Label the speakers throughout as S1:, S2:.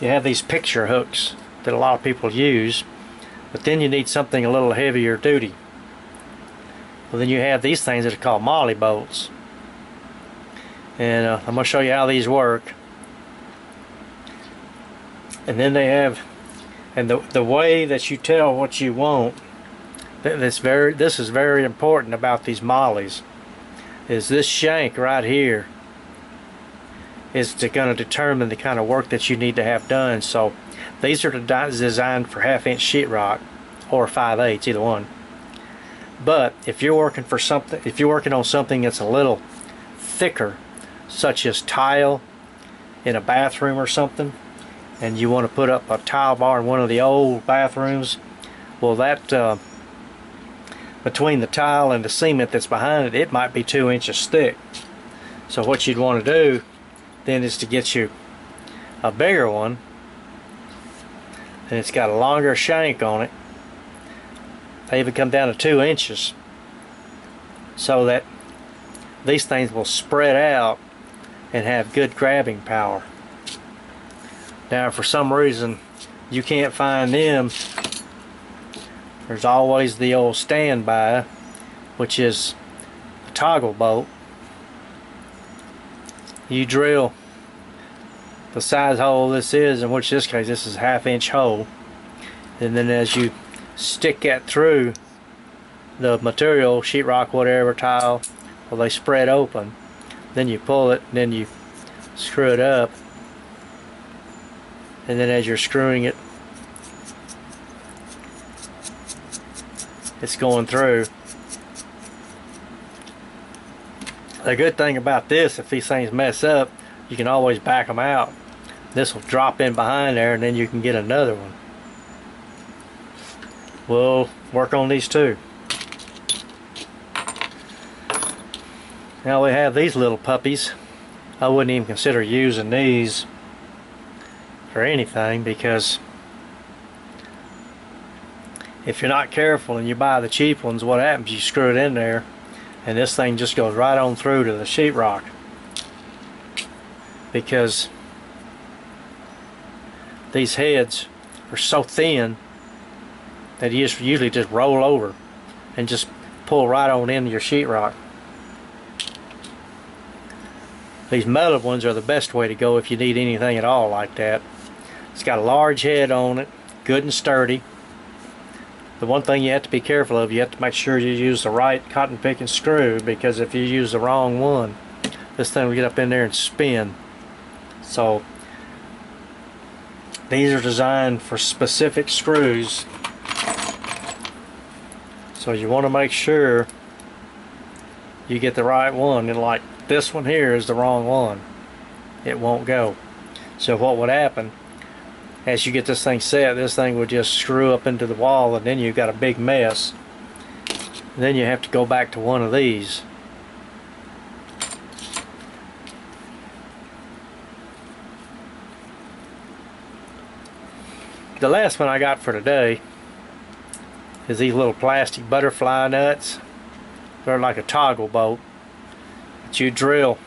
S1: you have these picture hooks that a lot of people use but then you need something a little heavier duty. Well then you have these things that are called molly bolts. And uh, I'm going to show you how these work. And then they have and the, the way that you tell what you want this very this is very important about these mollies is this shank right here is going to determine the kind of work that you need to have done. So these are designed for half inch sheetrock or 5 eighths either one. But if you're working for something if you're working on something that's a little thicker such as tile in a bathroom or something and you want to put up a tile bar in one of the old bathrooms well that uh, between the tile and the cement that's behind it it might be two inches thick. So what you'd want to do then is to get you a bigger one. And it's got a longer shank on it. They even come down to two inches. So that these things will spread out and have good grabbing power. Now for some reason you can't find them. There's always the old standby which is a toggle bolt you drill the size hole this is in which this case this is a half inch hole. And then as you stick that through the material sheetrock whatever tile well they spread open. Then you pull it then you screw it up. And then as you're screwing it it's going through the good thing about this if these things mess up you can always back them out. This will drop in behind there and then you can get another one. We'll work on these too now we have these little puppies. I wouldn't even consider using these for anything because if you're not careful and you buy the cheap ones what happens? You screw it in there and this thing just goes right on through to the sheetrock because these heads are so thin that you just usually just roll over and just pull right on into your sheetrock. These metal ones are the best way to go if you need anything at all like that. It's got a large head on it, good and sturdy. The one thing you have to be careful of, you have to make sure you use the right cotton picking screw because if you use the wrong one, this thing will get up in there and spin. So these are designed for specific screws so you want to make sure you get the right one and like this one here is the wrong one. It won't go. So what would happen as you get this thing set this thing would just screw up into the wall and then you've got a big mess. And then you have to go back to one of these. The last one I got for today is these little plastic butterfly nuts. They're like a toggle bolt that you drill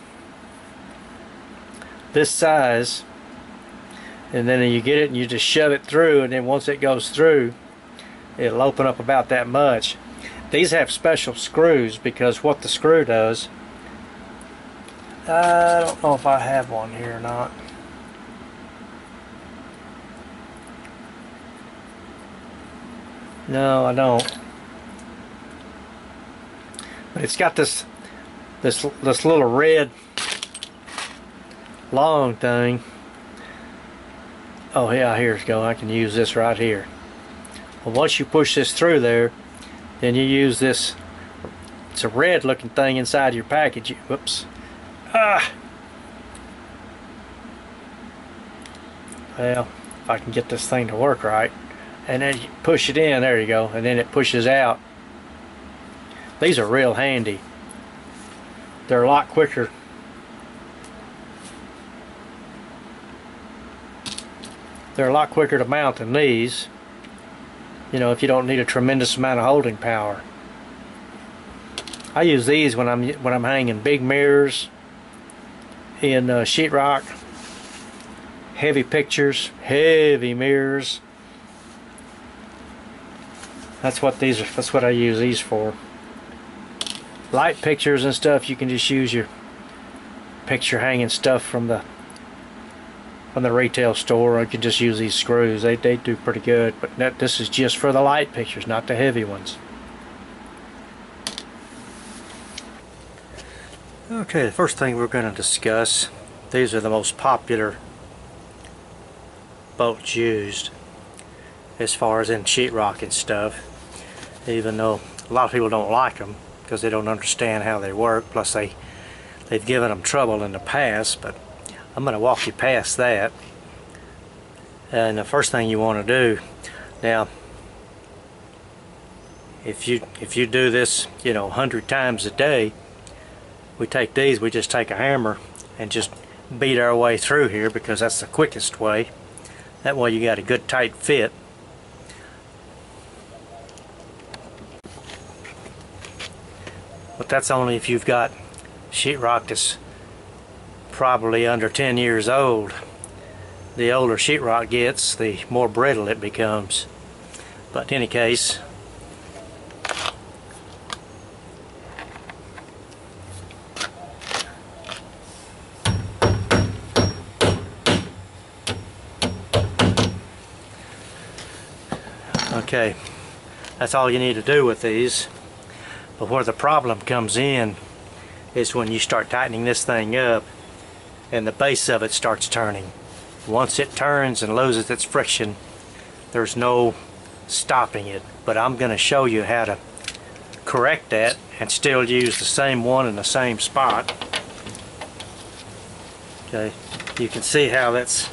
S1: this size and then you get it and you just shove it through and then once it goes through it'll open up about that much. These have special screws because what the screw does I don't know if I have one here or not. No, I don't. But it's got this this this little red long thing. Oh yeah, here's go. I can use this right here. Well, once you push this through there, then you use this. It's a red looking thing inside your package. Whoops. Ah. Well, if I can get this thing to work right and then you push it in there you go and then it pushes out these are real handy they're a lot quicker they're a lot quicker to mount than these you know if you don't need a tremendous amount of holding power I use these when I'm when I'm hanging big mirrors in uh, sheetrock heavy pictures, heavy mirrors. That's what these are. That's what I use these for. Light pictures and stuff. You can just use your picture hanging stuff from the from the retail store. Or you can just use these screws. They they do pretty good. But that, this is just for the light pictures, not the heavy ones. Okay, the first thing we're going to discuss. These are the most popular bolts used as far as in sheetrock and stuff even though a lot of people don't like them because they don't understand how they work plus they they've given them trouble in the past but I'm going to walk you past that and the first thing you want to do now if you if you do this you know 100 times a day we take these we just take a hammer and just beat our way through here because that's the quickest way that way you got a good tight fit. But that's only if you've got sheetrock that's probably under 10 years old. The older sheetrock gets, the more brittle it becomes. But in any case, Okay, that's all you need to do with these. But where the problem comes in is when you start tightening this thing up and the base of it starts turning. Once it turns and loses its friction, there's no stopping it. But I'm going to show you how to correct that and still use the same one in the same spot. Okay, you can see how that's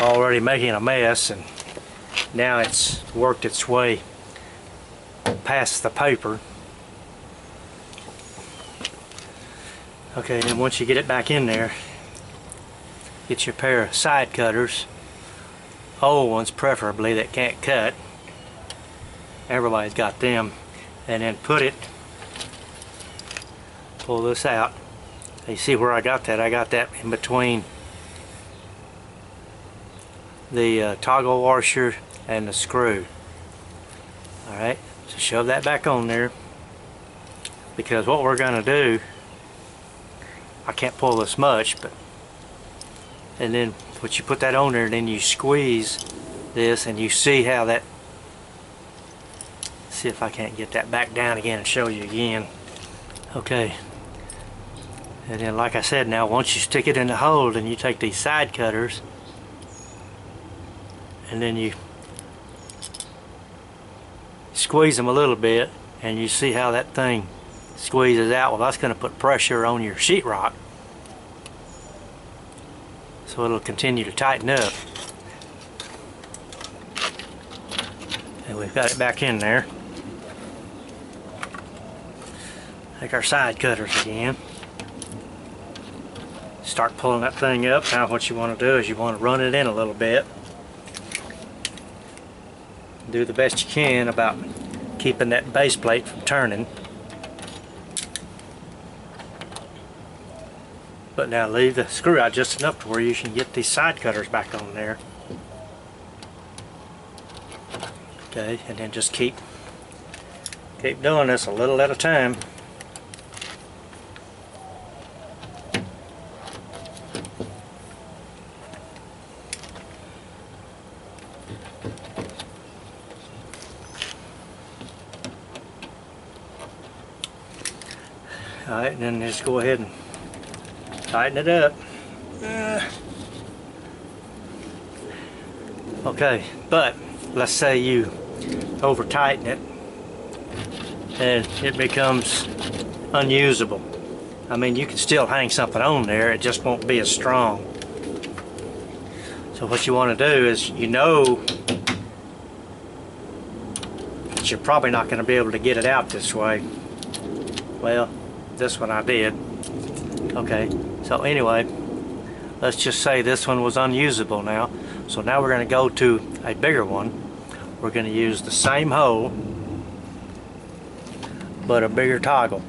S1: already making a mess and now it's worked its way past the paper okay and once you get it back in there get your pair of side cutters old ones preferably that can't cut. Everybody's got them. And then put it pull this out. You see where I got that? I got that in between the uh, toggle washer and the screw. Alright, so shove that back on there because what we're going to do, I can't pull this much, but and then once you put that on there, and then you squeeze this and you see how that, see if I can't get that back down again and show you again. Okay, and then like I said now, once you stick it in the hole, then you take these side cutters and then you squeeze them a little bit and you see how that thing squeezes out well that's going to put pressure on your sheetrock. So it'll continue to tighten up. And we've got it back in there. Take our side cutters again. Start pulling that thing up. Now what you want to do is you want to run it in a little bit. Do the best you can about keeping that base plate from turning. But now leave the screw out just enough to where you can get these side cutters back on there. Okay, and then just keep keep doing this a little at a time. Alright, and then just go ahead and tighten it up. Uh, okay, but let's say you over tighten it and it becomes unusable. I mean, you can still hang something on there, it just won't be as strong. So what you want to do is, you know that you're probably not going to be able to get it out this way. Well, this one I did. Okay, so anyway, let's just say this one was unusable now. So now we're going to go to a bigger one. We're going to use the same hole, but a bigger toggle.